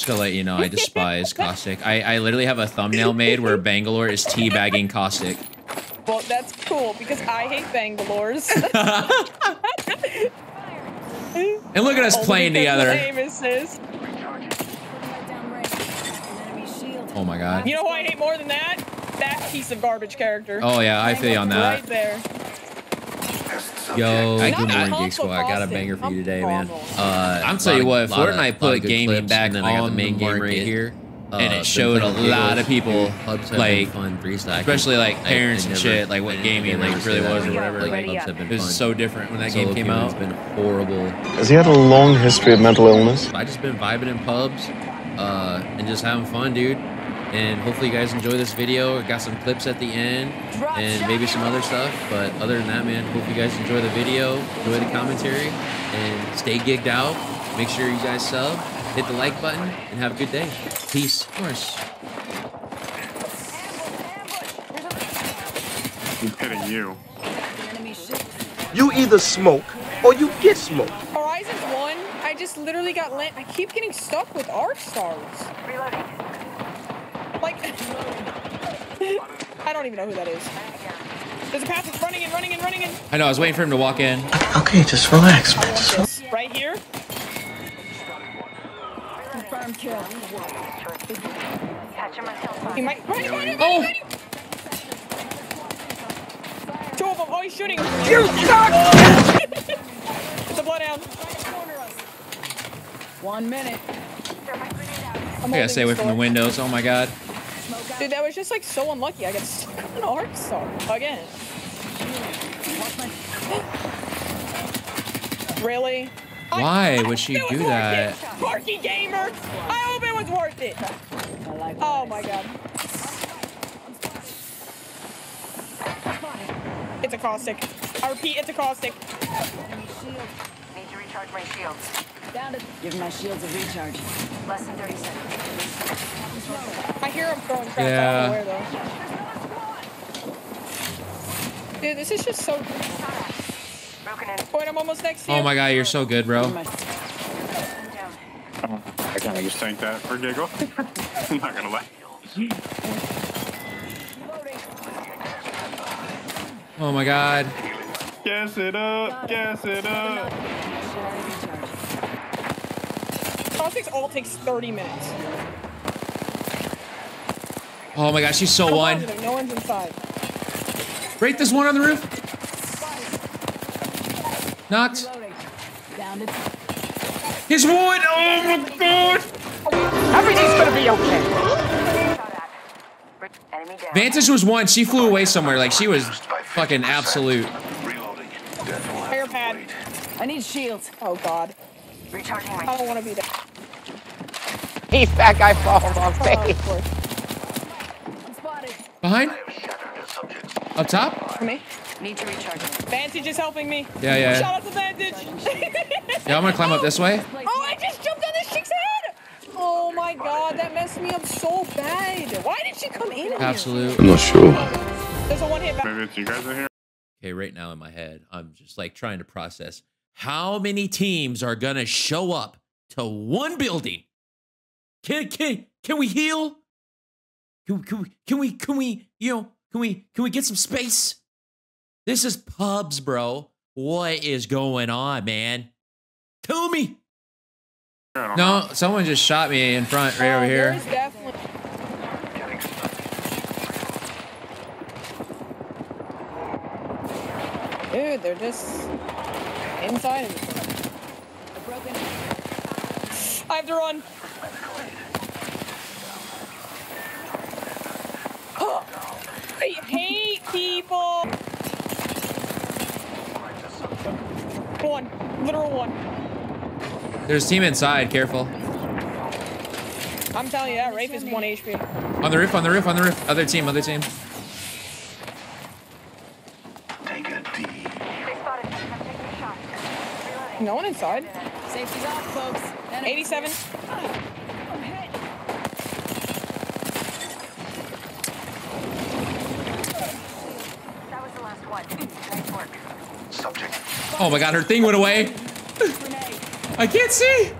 Just to let you know, I despise Caustic. I, I literally have a thumbnail made where Bangalore is teabagging Caustic. Well, that's cool because I hate Bangalore's. And look at us oh, Only playing together. my name is sis. Oh my god. You know who I hate more than that? That piece of garbage character. Oh yeah, I feel you on Right that. there. Yo, Hi, Not good morning, Gig Squad. I got a banger for you today, man. Uh, I'm telling you what, of- Fortnite put gaming back and I got on the main the game right market. here. And it showed a lot of people, Hubs have like, fun, three stack. especially, like, I- I parents and never- shit, like, what gaming, like, really was or whatever, Like, like, Hubs have been It was fun. so different when that Solo game came out it's been horrible. Has he had a long history of mental illness? I just been vibing in pubs, uh, and just having fun, dude. And hopefully you guys enjoy this video. I got some clips at the end, and maybe some other stuff. But other than that, man, hope you guys enjoy the video, enjoy the commentary, and stay gigged out. Make sure you guys sub, hit the like button, and have a good day. Peace. Of course. He's hitting you. You either smoke or you get smoked. Horizons 1, I just literally got lit. I keep getting stuck with arc stars. Like, I don't even know who that is. There's a path running in, running in, running in. I know, I was waiting for him to walk in. Okay, just relax, man. Just this. Right here. Confirm kill. He might. Right, right, right, Oh! right. Two of them. Oh, he's shooting. You suck! It's a bloodhound. One minute. I'm I gotta stay away from the windows. Oh my god. Dude, that was just like so unlucky. I got stuck on an arc star again. Really? Why would she do that? it. Marky gamer. I hope it was worth it. Like Oh my god. It's a caustic. I repeat, it's a caustic. Need to recharge my shields. Down to give my shields a recharge. Less than 30 seconds. I hear him throwing crap. I Yeah. don't though. Dude, this is just so. Broken in. Wait, I'm almost next to oh you. Oh my god, you're so good, bro. My- Down. Oh, I kind of just tanked that for giggle. I'm not gonna lie. Oh my god. Gas it up, gas it up. Caustic's all takes 30 minutes. Oh my gosh, she's so Come one. positive, No one's inside. Break this one on the roof. Knocked. Reloading. Down to His wood. Oh my god. Everything's gonna be okay. Shot at. Br- Enemy down. Vantage was one. She flew away somewhere. Like she was fucking absolute. Fire pad. I need shields. Oh god. Recharging my I don't want to be there. He's that guy falls on Oh, face. of. I'm spotted. Behind. Up top. For me. Need to recharge. Vantage is helping me. Yeah, yeah. Shout out to Vantage. Yeah, I'm gonna climb up this way. oh, I just jumped on this chick's head. Oh my god, that messed me up so bad. Why did she come in? here? Absolute. I'm not sure. There's a one hit. Maybe it's you guys in here. Okay, right now in my head, I'm just like trying to process how many teams are gonna show up to one building. Can can can we heal? Can, can we can we can we you know can we can we get some space? This is pubs, bro. What is going on, man? Tell me. I don't know. No, someone just shot me in front right Oh, over here. Dude, they're just inside of me. I have to run. I hate people. One, literal one. There's a team inside. Careful. I'm telling you that Wraith is one HP. On the roof. On the roof. On the roof. Other team. Other team. They spotted. I'm taking a shot. No one inside. Safety's off, folks. 87. I'm hit. That was the last one. Nice work. Oh my god, her thing went away. Grenade. I can't see.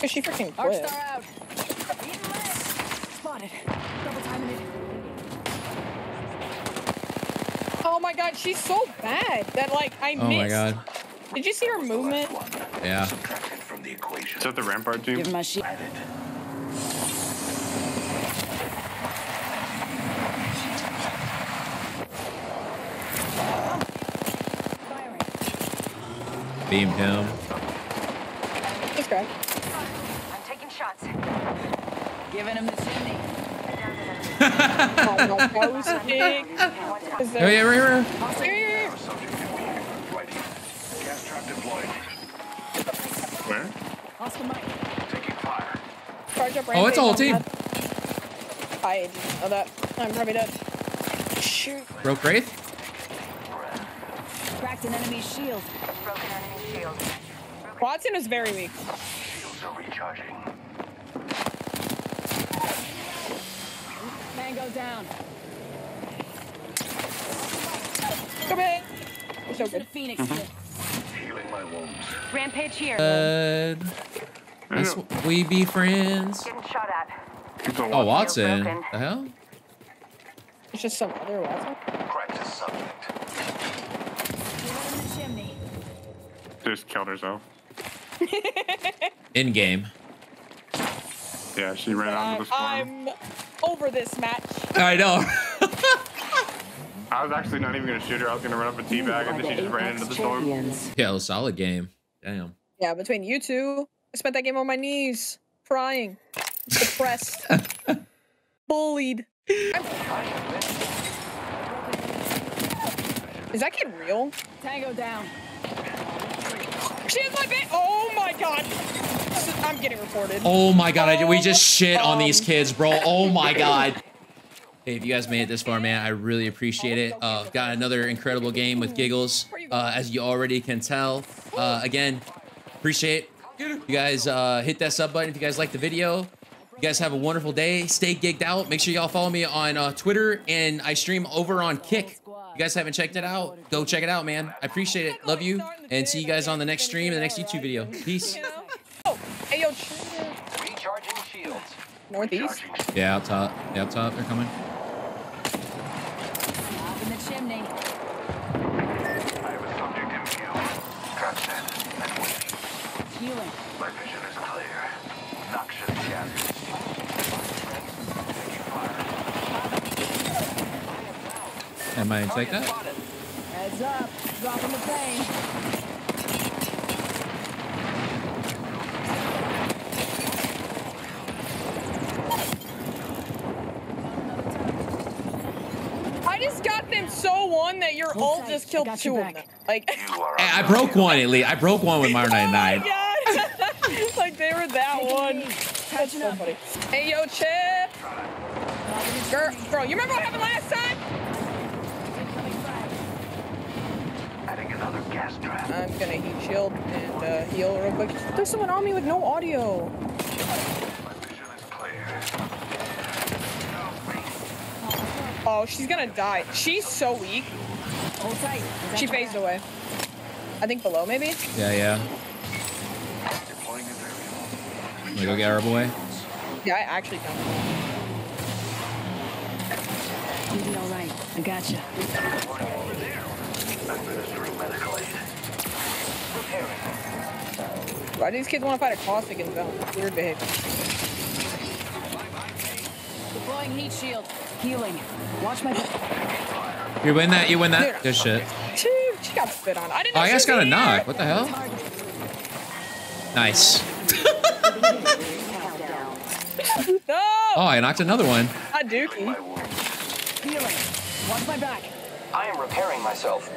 Just she freaking Arc quit? out. Spotted. Double timing it. Oh my god, she's so bad that like I Oh missed. my god. Did you see her movement? Yeah. Subtracted from the equation. Is that the Rampart team? Give my shield. Beamed him. He's cracked. I'm taking shots. Giving him the chimney. Oh no, ghosting. Is Oh there- yeah, right, right. Here, here, here. Subject in view. Righty. Gas trap deployed. Where? Oscar Mike. Taking fire. Charge up Oh, it's a whole team. I didn't know that. I'm probably dead. Shoot. Broke Wraith. Cracked an enemy's shield. Broken enemy shield. Watson is very weak. Shields are recharging. Tango down. Come in. You're so good. Phoenix kit. Healing my wounds. Rampage here. Uh, let's we be friends. Getting shot at. Oh. Watson. broken. The hell? It's just some other Watson. Cracked his subject. Giving him the chimney. Just killed herself. In game. Yeah, she ran out I'm, of the storm. I'm over this match. I know. I was actually not even gonna shoot her. I was gonna run up a teabag, and then she just ran into the storm. yeah, it was a solid game. Damn. Yeah, between you two, I spent that game on my knees, crying, depressed, bullied. I'm- Is that kid real? Tango down. She is my. Oh my god. I'm getting reported. Oh my god, I, we just shit on these Um, kids, bro. Oh my god. Hey, if you guys made it this far, man, I really appreciate it. Uh, got another incredible game with Giggles, uh, as you already can tell. Uh, again, appreciate it. you guys uh, hit that sub button if you guys like the video. You guys have a wonderful day. Stay gigged out. Make sure y'all follow me on uh, Twitter, and I stream over on Kick. You guys haven't checked it out? Go check it out, man. I appreciate it. Love you, and see you guys on the next stream and the next YouTube video. Peace. You know? Oh, hey yo, ch- Recharging shields. northeast. Yeah, out top. Yeah, out top. They're coming. In the chimney. I have a subject in view. Trap set and waiting. Healing. My vision is clear. Noxious gases. Taking fire. Am I take oh, that? Heads up. Dropping the pain. I just got them so one that your Hold ult tight, just I killed two of them. Like, You Hey, I broke one at least. I broke one with Mario oh my 99. god. like they were that one. That's so funny. Hey yo, Chip. Girl, bro, you remember what happened last time? I'm gonna heat shield and uh, heal real quick. There's someone on me with no audio. My vision is clear. Oh, she's gonna die. She's so weak. Hold tight. Is She phased away. I think below maybe. Yeah, yeah. Deploying a variable. Let me go get our boy. Yeah, I actually don't. You'll be all right. I gotcha. Administering medical aid. Repairing. Why do these kids want to fight a caustic in zone? Weird behavior. Deploying heat shield. Healing. Watch my back. You win that. You win that. Good shit. She, she got spit on. I didn't Oh, I she guess was got a here. knock. What the hell? Nice. No! Oh, I knocked another one. Not Dookie. Healing. Watch my back. I am repairing myself.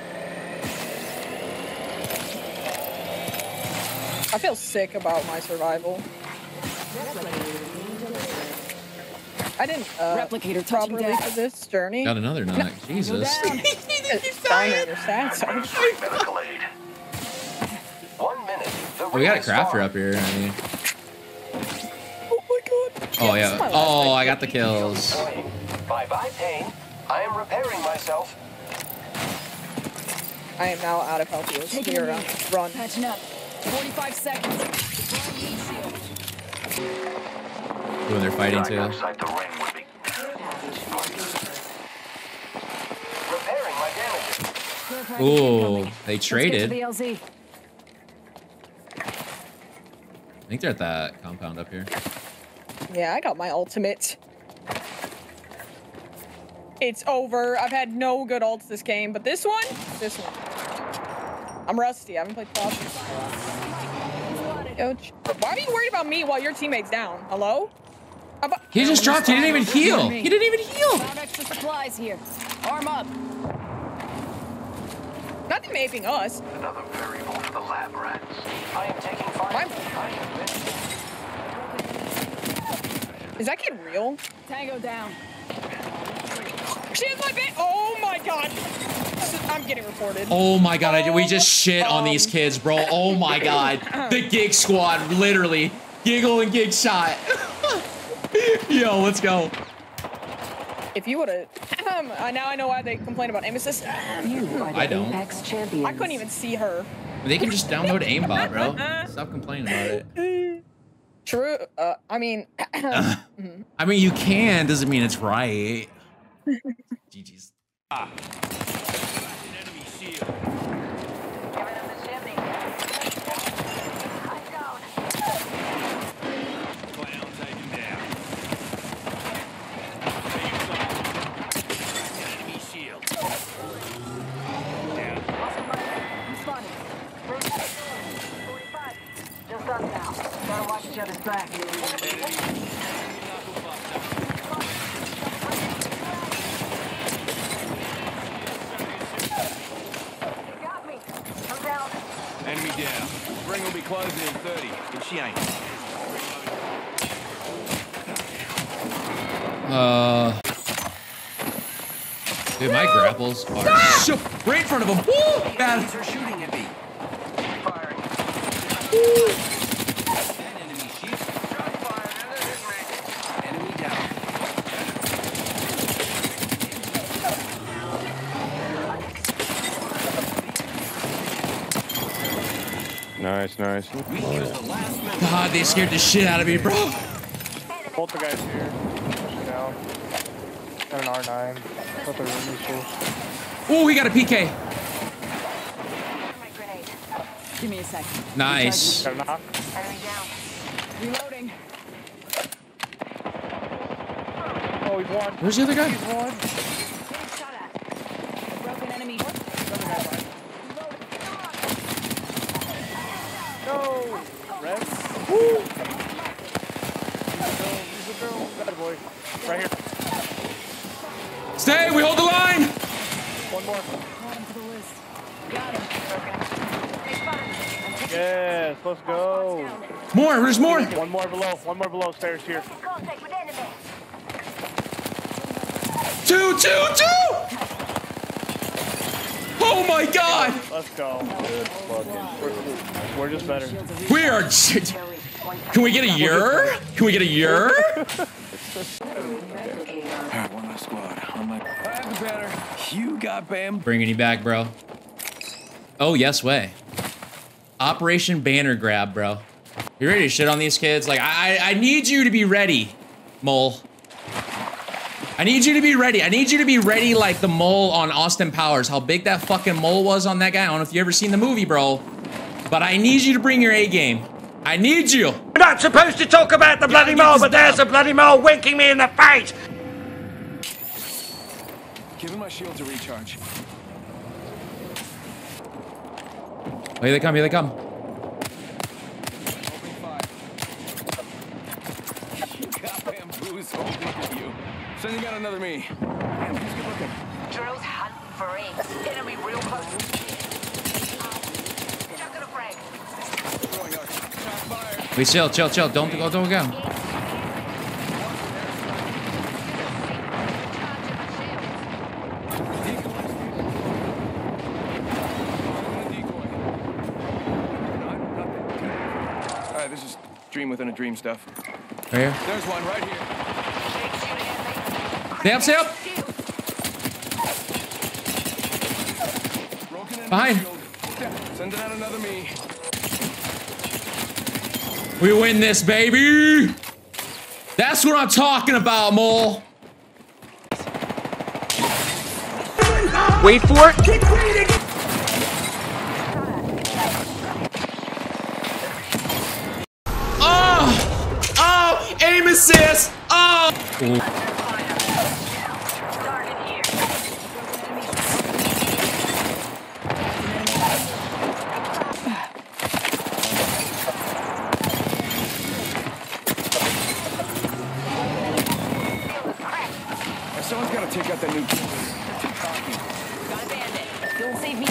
I feel sick about my survival. I didn't uh, Replicator properly down. for this journey. Got another knock. Jesus. Down. It's diner your stats. Administering medical aid. One minute. The We got a ring is crafter up here. I mean. Oh my god. Oh yeah. Oh. I got the kills. Bye bye, pain. I am repairing myself. I am now out of health Here, run. Run. Patching up. 45 seconds. Deploying heat shield. When they're fighting too. outside the ring would be. Repairing my damages. Ooh, they Let's get to traded. the LZ. I think they're at that compound up here. Yeah, I got my ultimate. It's over. I've had no good ults this game, but this one, this one. I'm rusty. I haven't played Frost. Yo, ch- Why are you worried about me while your teammate's down? Hello? He just dropped. He didn't even heal. He didn't even heal. Found extra supplies here. Arm up. Not them aping us. Another variable for the lab rats. I am taking fire. My- Is that kid real? Tango down. She has my bit. Oh my god. I'm getting reported. Oh my god, I, we just Oh, shit on these um, kids, bro. Oh my god. The gig squad, literally. Giggle and gig shot. Yo, let's go. If you would have, um, now I know why they complain about aim assist. Are I don't. I couldn't even see her. They can just download aimbot, bro. Stop complaining about it. True. Uh, I mean, I mean, you can, doesn't mean it's right. GG's. Just us now. Gotta watch each other's back. You got me. I'm down. Enemy down. Ring will be closing in 30, and she ain't. Uh. Dude, my grapples are so- right in front of him. Woo! Bad. They're shooting at me. Firing. Enemy shield. Enemy down. Nice, nice. We killed the last member. God, they scared the shit out of me, bro. Both the guys here. Pushing out. Got an R9. Both are really cool. Oh, we got a PK. Give me a second. Nice. Got a knock. Enemy down. Reloading. Oh, he's one. Where's the other guy? He's one. Getting shot at. Broken enemy. Another guy behind. No! Red? Woo! He's a girl. He's a girl. Bad boy. Right here. Stay, we hold the line. One more. Add to the list. Got him. Yes, let's go. More, there's more. One more below. One more below. Stairs here. Contact with enemy. Two, two, two. Oh my god. Let's go. We're, we're just better. We are. Can we get a year? Can we get a year? Alright, one last squad. On my. I have the banner. You got Bam. Bringing you back, bro. Oh, yes way. Operation Banner Grab, bro. You ready to shit on these kids? Like, I, I I need you to be ready, Mole. I need you to be ready. I need you to be ready like the mole on Austin Powers. How big that fucking mole was on that guy. I don't know if you ever seen the movie, bro. But I need you to bring your A game. I need you. We're not supposed to talk about the bloody mole, but there's a bloody mole winking me in the face. Give him my shield to recharge. Oh, here they come. Here they come. Opening fire. You got bamboozled, didn't you? Sending out another me. Damn, who's good looking? Drills hunting for apes. Enemy real close. Chuck it a frag. Throwing arc. Wait, chill, chill, chill. Don't go, don't go. This is dream within a dream stuff. Right here. There's one right here. Stay up, stay up. Broken Behind. Sending out another me. We win this, baby. That's what I'm talking about, Mole. Wait for it. Oh! Oh! Aim assist! Oh! Someone's gotta take out that new. Don't save me.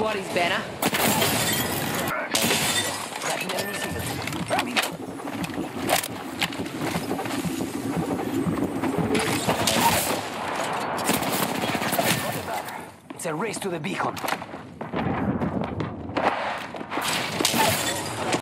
What is better? It's a race to the beacon.